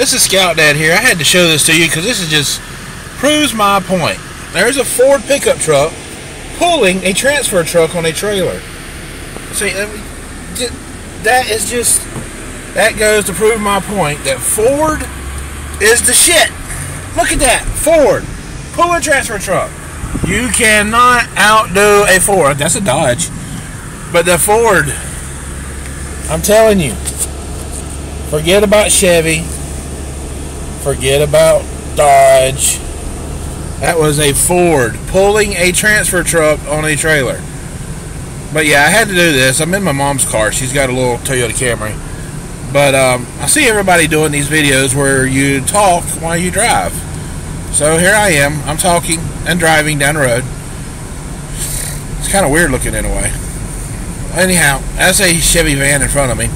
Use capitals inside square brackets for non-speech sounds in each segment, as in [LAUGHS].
This is Scout Dad here. I had to show this to you because this is just proves my point. There's a Ford pickup truck pulling a transfer truck on a trailer. See, that is just that goes to prove my point that Ford is the shit. Look at that Ford pull a transfer truck. You cannot outdo a Ford. That's a Dodge, but the Ford. I'm telling you. Forget about Chevy. Forget about Dodge. That was a Ford pulling a transfer truck on a trailer. But yeah, I had to do this. I'm in my mom's car. She's got a little Toyota Camry. But um, I see everybody doing these videos where you talk while you drive. So here I am. I'm talking and driving down the road. It's kind of weird looking in a way. Anyhow, that's a Chevy van in front of me.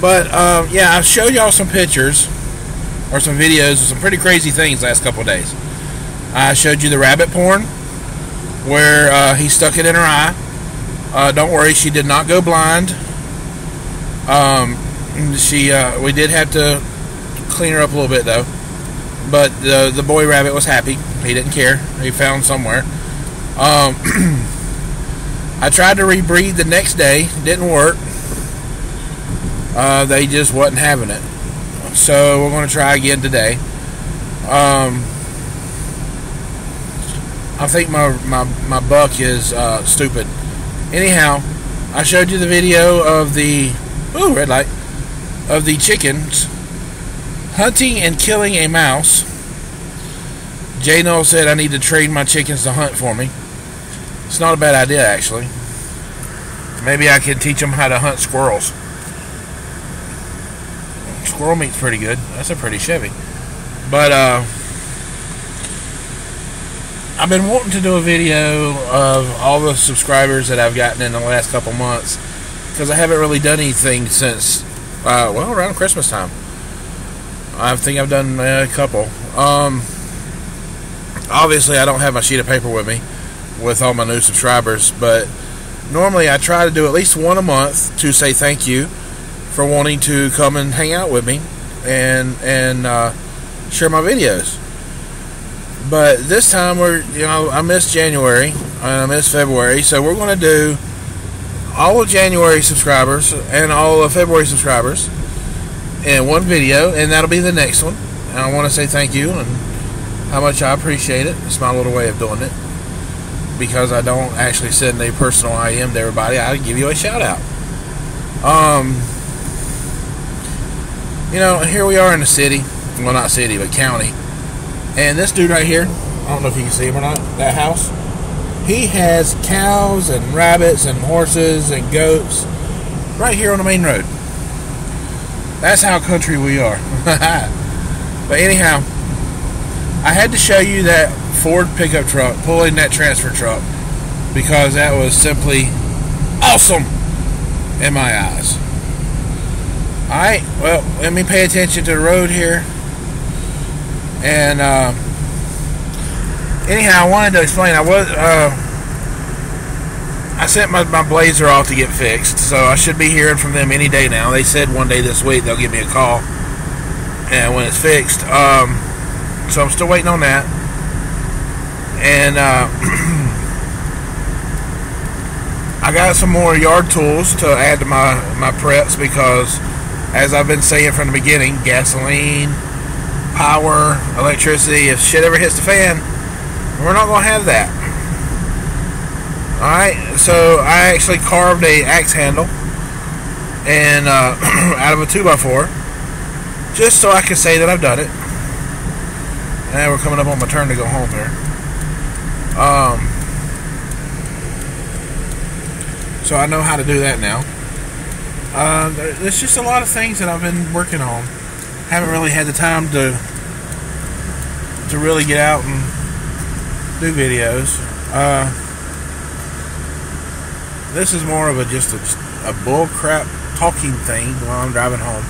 But um, yeah, I've showed y'all some pictures or some videos of some pretty crazy things last couple days. I showed you the rabbit porn where uh, he stuck it in her eye. Uh, don't worry, she did not go blind. Um, she uh, we did have to clean her up a little bit though, but the the boy rabbit was happy. He didn't care. He found somewhere. Um, [CLEARS THROAT] I tried to rebreed the next day. Didn't work uh, they just wasn't having it. So we're going to try again today. Um, I think my, my, my buck is uh, stupid. Anyhow, I showed you the video of the ooh red light of the chickens hunting and killing a mouse. Jay Noel said I need to train my chickens to hunt for me. It's not a bad idea actually. Maybe I can teach them how to hunt squirrels. Squirrel meat's pretty good. That's a pretty Chevy. But, uh, I've been wanting to do a video of all the subscribers that I've gotten in the last couple months because I haven't really done anything since, uh, well, around Christmas time. I think I've done a couple. Um, obviously, I don't have my sheet of paper with me with all my new subscribers, but normally I try to do at least one a month to say thank you for wanting to come and hang out with me and and uh, share my videos. But this time we're you know I missed January and I missed February, so we're going to do all of January subscribers and all of February subscribers in one video, and that'll be the next one. And I want to say thank you and how much I appreciate it. It's my little way of doing it because I don't actually send a personal IM to everybody. I give you a shout out. Um, you know, here we are in the city. Well, not city, but county. And this dude right here, I don't know if you can see him or not, that house, he has cows and rabbits and horses and goats right here on the main road. That's how country we are. [LAUGHS] but anyhow, I had to show you that Ford pickup truck pulling that transfer truck because that was simply awesome in my eyes. Alright, well, let me pay attention to the road here. And, uh, anyhow, I wanted to explain. I was, uh, I sent my, my blazer off to get fixed, so I should be hearing from them any day now. They said one day this week they'll give me a call, and when it's fixed. Um, so I'm still waiting on that. And, uh, [CLEARS THROAT] I got some more yard tools to add to my, my preps because as I've been saying from the beginning, gasoline, power, electricity, if shit ever hits the fan, we're not going to have that. Alright, so I actually carved a axe handle and uh, [CLEARS THROAT] out of a 2x4 just so I can say that I've done it. And we're coming up on my turn to go home here. Um, so I know how to do that now. Uh, there's just a lot of things that I've been working on. Haven't really had the time to to really get out and do videos. Uh, this is more of a just a, a bull crap talking thing while I'm driving home.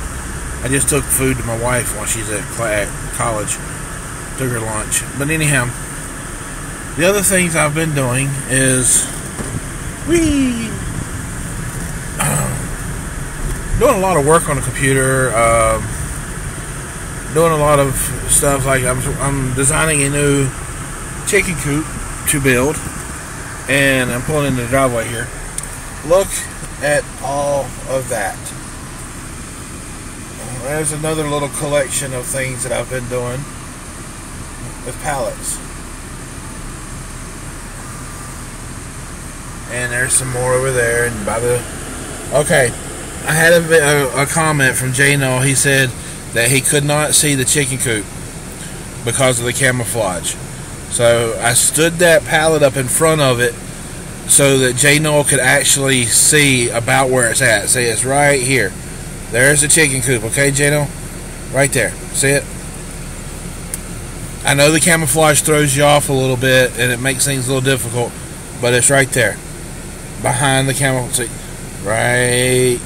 I just took food to my wife while she's at college. Took her lunch. But anyhow, the other things I've been doing is we doing a lot of work on the computer. Uh, doing a lot of stuff. Like I'm, I'm designing a new chicken coop to build, and I'm pulling into the driveway here. Look at all of that. There's another little collection of things that I've been doing with pallets. And there's some more over there, and by the okay, I had a, a, a comment from Jay. He said that he could not see the chicken coop because of the camouflage. So I stood that pallet up in front of it so that Jay could actually see about where it's at. See, it's right here. There's the chicken coop, okay, Jay? Right there. See it? I know the camouflage throws you off a little bit and it makes things a little difficult, but it's right there. Behind the camouflage. Right.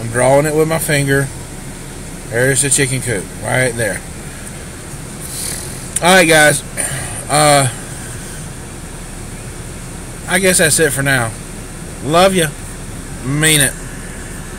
I'm drawing it with my finger. There's the chicken coop. Right there. Alright, guys. Uh, I guess that's it for now. Love you. Mean it.